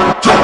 Don't